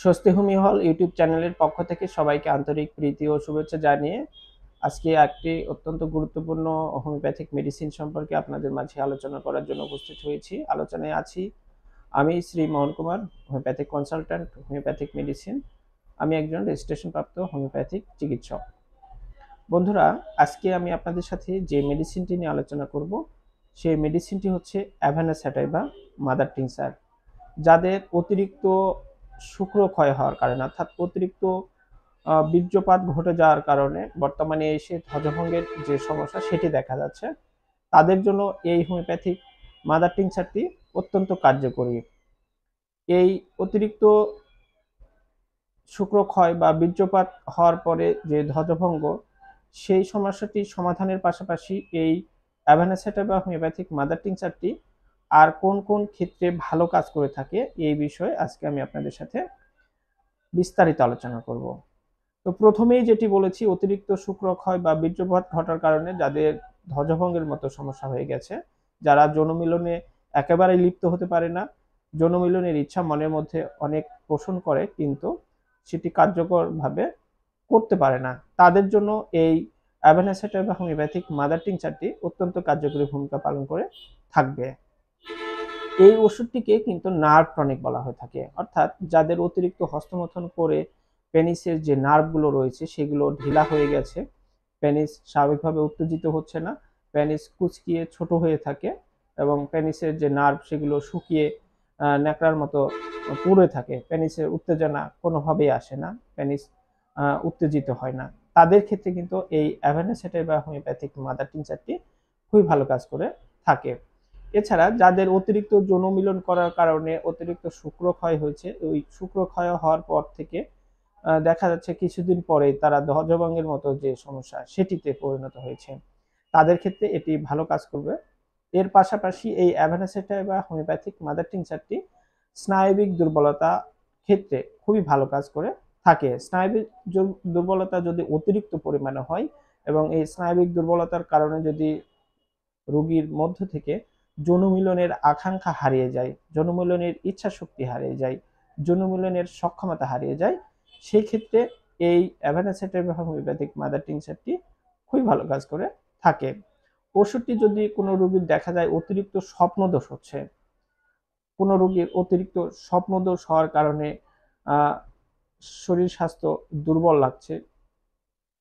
স্বস্তি হোমি হল ইউটিউব চ্যানেলের পক্ষ থেকে সবাইকে আন্তরিক প্রীতি ও শুভেচ্ছা জানিয়ে আজকে একটি অত্যন্ত গুরুত্বপূর্ণ হোমিওপ্যাথিক মেডিসিন সম্পর্কে আপনাদের মাঝে আলোচনা করার জন্য উপস্থিত হয়েছি। আলোচনায় আছি আমি Shri Mohan Kumar, homeopathic consultant, homeopathic medicine. আমি একজন রেজিস্ট্রেশন প্রাপ্ত হোমিওপ্যাথিক চিকিৎসক। বন্ধুরা, আজকে আমি আপনাদের সাথে যে মেডিসিনটি নিয়ে আলোচনা করব, সেই মেডিসিনটি হচ্ছে অ্যাভানাস্যাটাই বা মাদার টিংসার যাদের অতিরিক্ত শুক্র ক্ষয় হওয়ার কারণে, অর্থাৎ অতিরিক্ত বীর্যপাত ঘটে যাওয়ার কারণে বর্তমানে এসে ধ্বজভঙ্গের যে সমস্যা সেটি দেখা যাচ্ছে। তাদের জন্য এই হোমিওপ্যাথিক মাদার টিংচারটি অত্যন্ত কার্যকরী। এই অতিরিক্ত শুক্রক্ষয় বা বীর্যপাত হওয়ার পরে যে ধ্বজভঙ্গ, সেই সমস্যাটি সমাধানের পাশাপাশি এই অ্যাভানাসেটা বা হোমিওপ্যাথিক মাদার টিংচারটি আর কোন কোন ক্ষেত্রে ভালো কাজ করে থাকে এই বিষয়ে আজকে আমি আপনাদের সাথে বিস্তারিত আলোচনা করব। তো প্রথমেই যেটি বলেছি, অতিরিক্ত শুক্রক্ষয় বা বীর্যপাত ঘটার কারণে যাদের ধ্বজভঙ্গের মতো সমস্যা হয়ে গেছে, যারা যৌনমিলনে একেবারেই লিপ্ত হতে পারে না, যৌনমিলনের ইচ্ছা মনের মধ্যে অনেক পোষণ করে, কিন্তু সেটি কার্যকরভাবে করতে পারে না। তাদের জন্য এই অ্যাভেনাসেটার বা হোমিওপ্যাথিক মাদার টিংচারটি অত্যন্ত কার্যকরী ভূমিকা পালন করে থাকবে। এই ওষুধটিকে কিন্তু নার্ভ টনিক বলা হয়ে থাকে। অর্থাৎ যাদের অতিরিক্ত হস্তমথন করে পেনিসের যে নার্ভগুলো রয়েছে, সেগুলো ঢিলা হয়ে গেছে। পেনিস স্বাভাবিকভাবে উত্তেজিত হচ্ছে না। পেনিস কুচকিয়ে ছোট হয়ে থাকে এবং পেনিসের যে নার্ভ সেগুলো শুকিয়ে ন্যাকড়ার মতো পুড়ে থাকে। পেনিসের উত্তেজনা কোনোভাবেই আসে না। পেনিস উত্তেজিত হয় না। তাদের ক্ষেত্রে কিন্তু এই অ্যাভেনাসেটাই বা হোমিওপ্যাথিক মাদার টিনচারটি খুবই ভালো কাজ করে থাকে। এছাড়া যাদের অতিরিক্ত যৌন মিলন করার কারণে অতিরিক্ত শুক্রক্ষয় হয়েছে, ওই শুক্রক্ষয় হওয়ার পর থেকে দেখা যাচ্ছে কিছুদিন পরেই তারা ধ্বজভঙ্গের মতো যে সমস্যা সেটিতে পরিণত হয়েছে। তাদের ক্ষেত্রে এটি ভালো কাজ করবে। এর পাশাপাশি এই অ্যাভানাসেটাই বা হোমিওপ্যাথিক মাদার টিংচারটি স্নায়বিক দুর্বলতা ক্ষেত্রে খুবই ভালো কাজ করে থাকে। স্নায়বিক দুর্বলতা যদি অতিরিক্ত পরিমাণে হয় এবং এই স্নায়বিক দুর্বলতার কারণে যদি রোগীর মধ্য থেকে যৌনমিলনের আকাঙ্ক্ষা হারিয়ে যায়, যৌনমিলনের ইচ্ছা শক্তি হারিয়ে যায়, যৌনমিলনের সক্ষমতা হারিয়ে যায়, সেই ক্ষেত্রে এই অ্যাভানাসেটের হোমিওপ্যাথিক মাদার টিংচারটি খুবই ভালো কাজ করে থাকে। ওষুধটি যদি কোনো রোগীর দেখা যায় অতিরিক্ত স্বপ্নদোষ হচ্ছে, কোনো রোগীর অতিরিক্ত স্বপ্নদোষ হওয়ার কারণে শরীর স্বাস্থ্য দুর্বল লাগছে,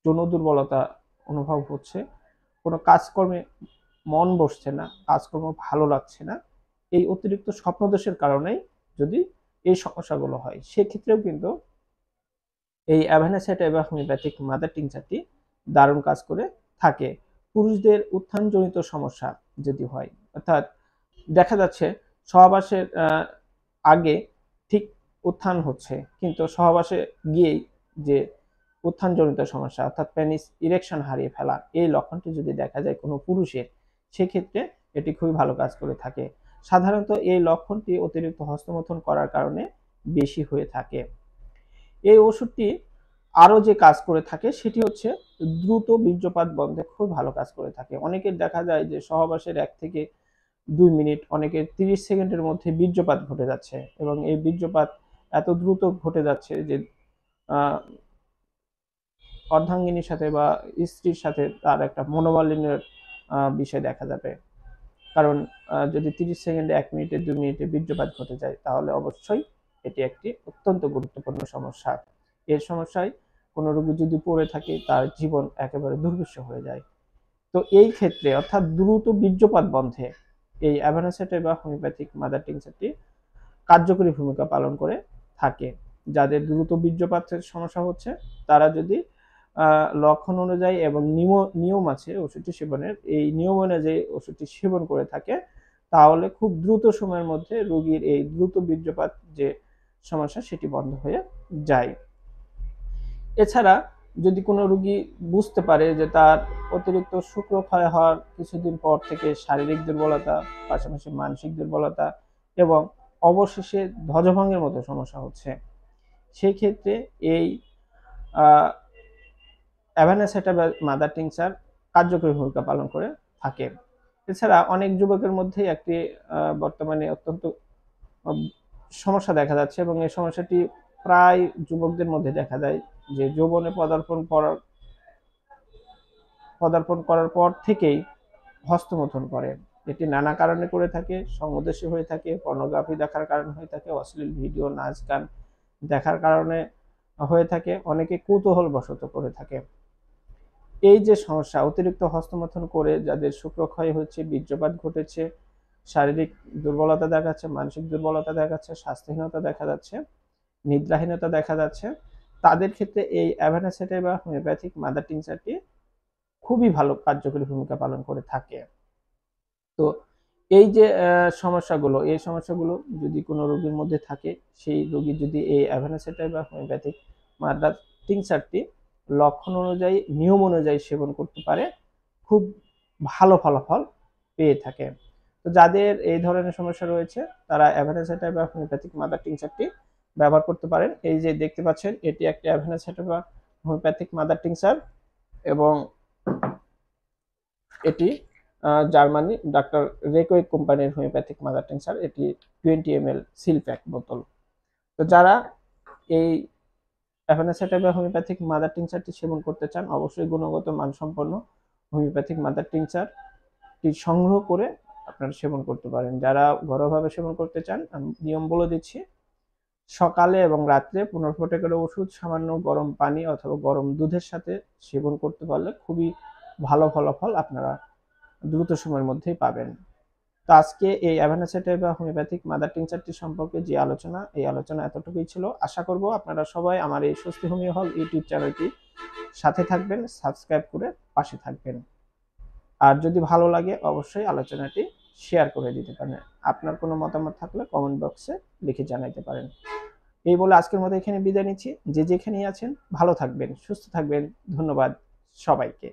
যৌন দুর্বলতা অনুভব হচ্ছে, কোনো কাজকর্মে মন বসছে না, কাজকর্ম ভালো লাগছে না, এই অতিরিক্ত স্বপ্নদোষের কারণেই যদি এই সমস্যাগুলো হয়, সেক্ষেত্রেও কিন্তু এই অ্যাভানাসাইট এবং হোমিওপ্যাথিক মাদার টিংচারটি দারুণ কাজ করে থাকে। পুরুষদের উত্থানজনিত সমস্যা যদি হয়, অর্থাৎ দেখা যাচ্ছে সহবাসের আগে ঠিক উত্থান হচ্ছে, কিন্তু সহবাসে গিয়েই যে উত্থানজনিত সমস্যা, অর্থাৎ পেনিস ইরেকশন হারিয়ে ফেলা, এই লক্ষণটি যদি দেখা যায় কোনো পুরুষের সেক্ষেত্রে এটি খুবই ভালো কাজ করে থাকে। সাধারণত এই লক্ষণটি অতিরিক্ত হস্তমথন করার কারণে বেশি হয়ে থাকে। এই ওষুধটি আরও যে কাজ করে থাকে, সেটি হচ্ছে দ্রুত বীর্যপাত বন্ধে খুব ভালো কাজ করে থাকে। অনেকের দেখা যায় যে সহবাসের এক থেকে দুই মিনিট, অনেকের তিরিশ সেকেন্ডের মধ্যে বীর্যপাত ঘটে যাচ্ছে এবং এই বীর্যপাত এত দ্রুত ঘটে যাচ্ছে যে অর্ধাঙ্গিনীর সাথে বা স্ত্রীর সাথে তার একটা মনোমালিন্যের বিষয় দেখা যাবে। কারণ যদি তিরিশ সেকেন্ডে এক মিনিটে, দুই মিনিটে বীর্যপাত ঘটে যায়, তাহলে অবশ্যই এটি একটি অত্যন্ত গুরুত্বপূর্ণ সমস্যা। এর সমস্যায় কোনো রোগী যদি পড়ে থাকে, তার জীবন একেবারে দুর্বিষ হয়ে যায়। তো এই ক্ষেত্রে, অর্থাৎ দ্রুত বীর্যপাত বন্ধে এই অ্যাভানাসেটে বা হোমিওপ্যাথিক মাদার টিংসারটি কার্যকরী ভূমিকা পালন করে থাকে। যাদের দ্রুত বীর্যপাতের সমস্যা হচ্ছে, তারা যদি লক্ষণ অনুযায়ী এবং নিয়ম নিয়ম আছে ওষুধটি সেবনের। এই নিয়ম অনুযায়ী ওষুধটি সেবন করে থাকে, তাহলে খুব দ্রুত সময়ের মধ্যে রোগীর এই দ্রুত বীর্যপাত যে সমস্যা, সেটি বন্ধ হয়ে যায়। এছাড়া যদি কোনো রোগী বুঝতে পারে যে তার অতিরিক্ত শুক্রক্ষয় হওয়ার কিছুদিন পর থেকে শারীরিক দুর্বলতা, পাশাপাশি মানসিক দুর্বলতা এবং অবশেষে ধ্বজভঙ্গের মতো সমস্যা হচ্ছে, সেই ক্ষেত্রে এই অ্যাভানাসেটা বা মাদার টিংচার কার্যকরী ভূমিকা পালন করে থাকে। এছাড়া অনেক যুবকের মধ্যেই একটি বর্তমানে অত্যন্ত সমস্যা দেখা যাচ্ছে এবং এই সমস্যাটি প্রায় যুবকদের মধ্যে দেখা যায় যে যৌবনে পদার্পণ করার পদার্পণ করার পর থেকেই হস্তমথন করে। এটি নানা কারণে করে থাকে সংদেশী হয়ে থাকে পর্নোগ্রাফি দেখার কারণে হয়ে থাকে, অশ্লীল ভিডিও, নাচ গান দেখার কারণে হয়ে থাকে, অনেকে কৌতূহল বশত করে থাকে। এই যে সমস্যা, অতিরিক্ত হস্তমথন করে যাদের শুক্রক্ষয় হচ্ছে, বীর্যপাত ঘটেছে, শারীরিক দুর্বলতা দেখাচ্ছে, মানসিক দুর্বলতা দেখাচ্ছে, স্বাস্থ্যহীনতা দেখা যাচ্ছে, নিদ্রাহীনতা দেখা যাচ্ছে, তাদের ক্ষেত্রে এই অ্যাভানাসেটে বা হোমিওপ্যাথিক মাদার টিংচারটি খুবই ভালো কার্যকরী ভূমিকা পালন করে থাকে। তো এই যে সমস্যাগুলো, এই সমস্যাগুলো যদি কোনো রোগীর মধ্যে থাকে, সেই রোগী যদি এই অ্যাভানাসেটাই বা হোমিওপ্যাথিক মাদার টিংচারটি লক্ষণ অনুযায়ী, নিয়ম অনুযায়ী সেবন করতে পারে, খুব ভালো ফলাফল পেয়ে থাকে। তো যাদের এই ধরনের সমস্যা রয়েছে, তারা অ্যাভানাসেটাই বা হোমিওপ্যাথিক মাদার টিংচারটি ব্যবহার করতে পারেন। এই যে দেখতে পাচ্ছেন, এটি একটি অ্যাভানাসেটা বা হোমিওপ্যাথিক মাদার টিংচার এবং এটি জার্মানি ডাক্তার রেকোয়েক কোম্পানির হোমিওপ্যাথিক মাদার টিংচার এটি twenty M L seal pack বোতল। তো যারা এই অ্যাভানাসেটা বা হোমিওপ্যাথিক মাদার টিংচারটি সেবন করতে চান, অবশ্যই গুণগত মানসম্পন্ন হোমিওপ্যাথিক মাদার টিংচারটি সংগ্রহ করে আপনারা সেবন করতে পারেন। যারা ঘরোয়াভাবে সেবন করতে চান, আমি নিয়ম বলে দিচ্ছি, সকালে এবং রাত্রে পনেরো ফোঁটা করে ওষুধ, সামান্য গরম পানি অথবা গরম দুধের সাথে সেবন করতে পারলে খুবই ভালো ফলাফল আপনারা দ্রুত সময়ের মধ্যেই পাবেন। তো আজকে এই অ্যাভানাসেটে বা হোমিওপ্যাথিক মাদার টিংচারটি সম্পর্কে যে আলোচনা, এই আলোচনা এতটুকুই ছিল। আশা করব আপনারা সবাই আমার এই স্বস্তি হোমিও হল ইউটিউব চ্যানেলটি সাথে থাকবেন, সাবস্ক্রাইব করে পাশে থাকবেন। আর যদি ভালো লাগে, অবশ্যই আলোচনাটি শেয়ার করে দিতে পারেন। আপনার কোনো মতামত থাকলে কমেন্ট বক্সে লিখে জানাইতে পারেন। এই বলে আজকের মতো এখানে বিদায় নিচ্ছি। যে যেখানেই আছেন, ভালো থাকবেন, সুস্থ থাকবেন। ধন্যবাদ সবাইকে।